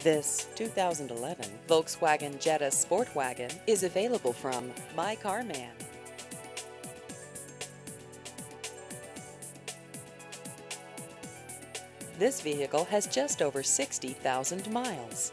This 2011 Volkswagen Jetta SportWagen is available from My Car Man. This vehicle has just over 60,000 miles.